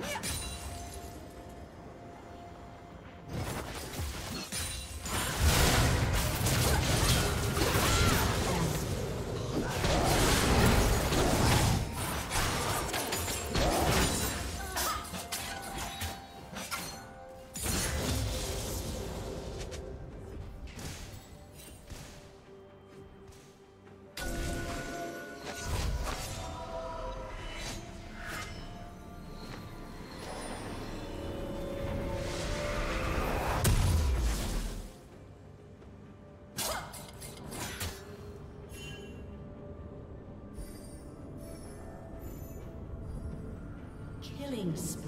Yeah. Killing spree.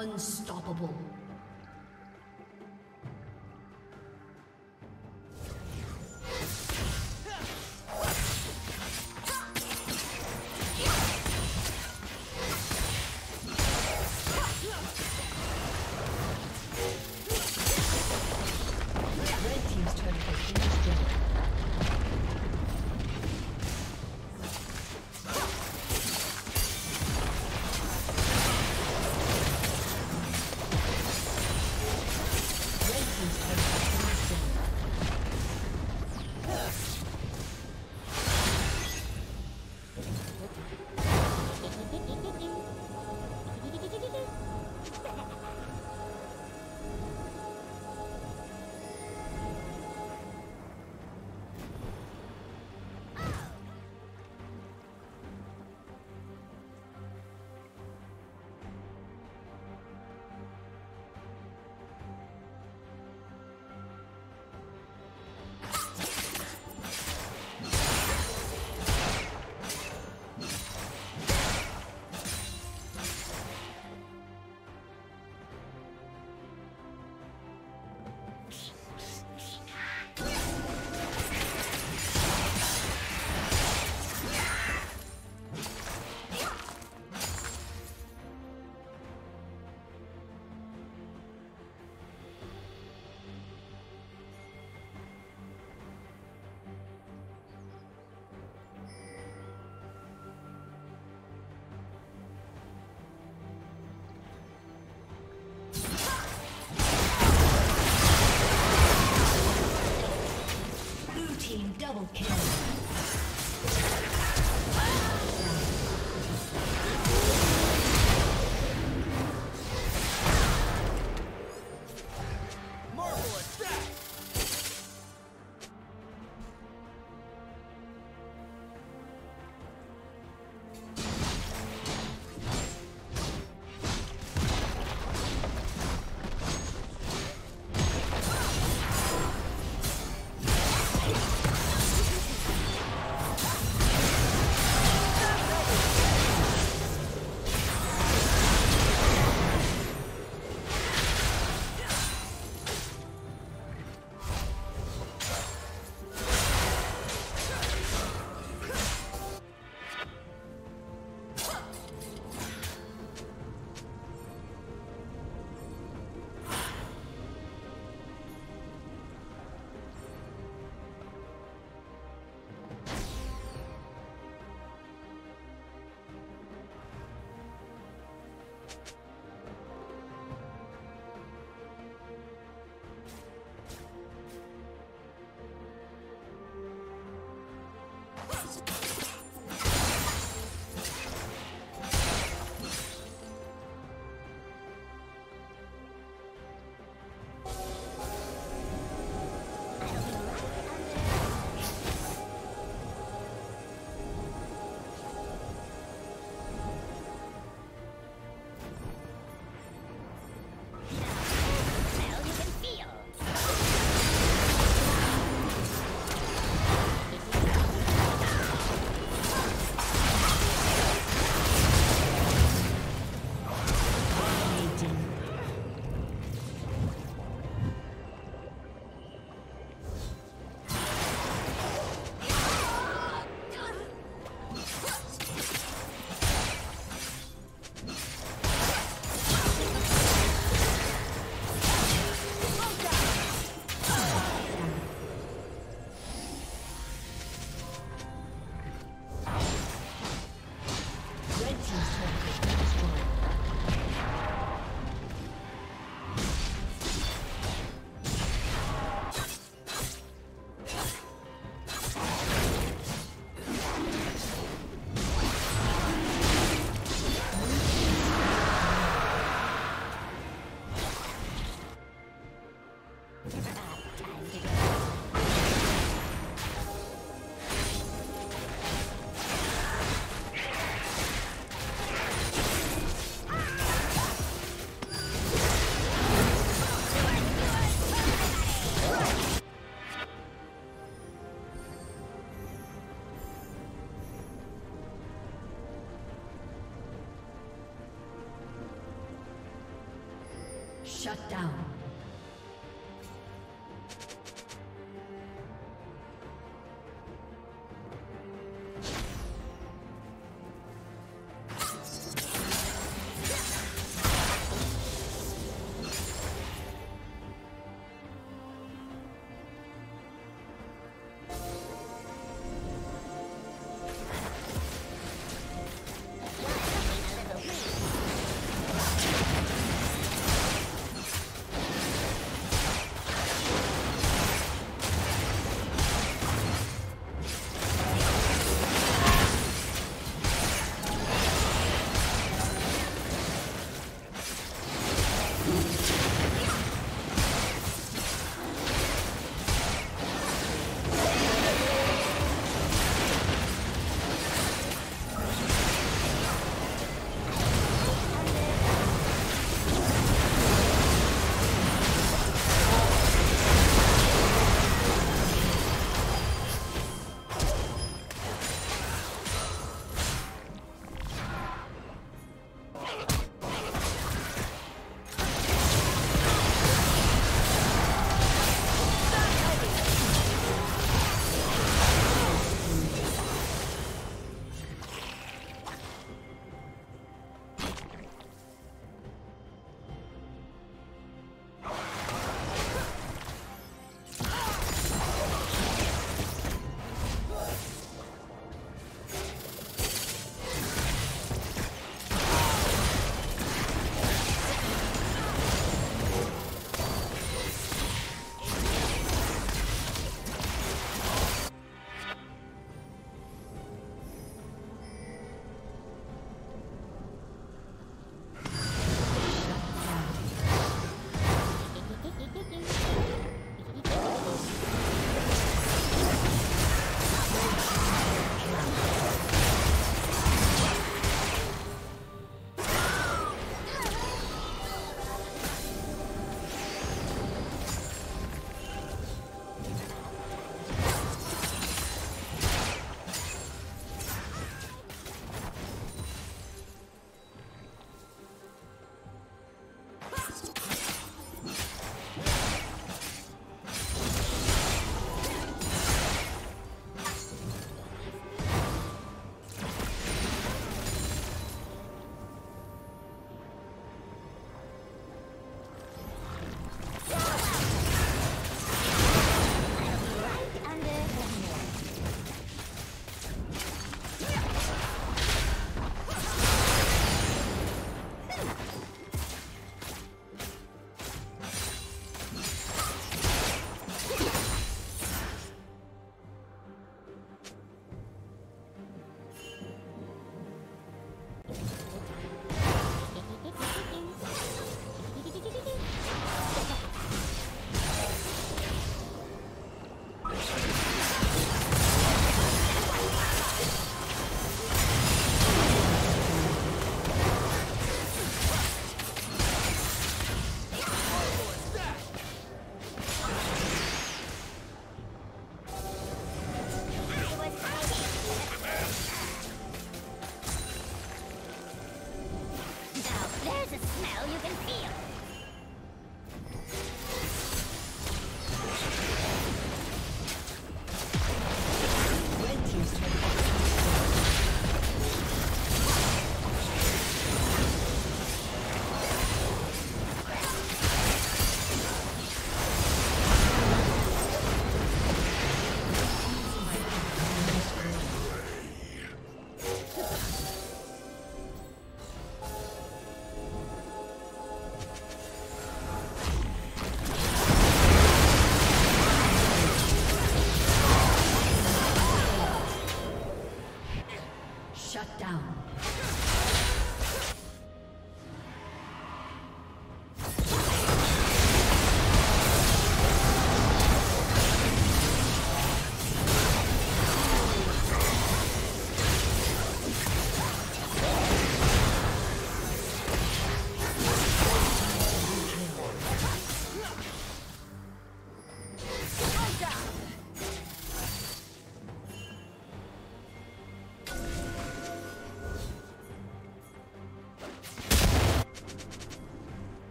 Unstoppable.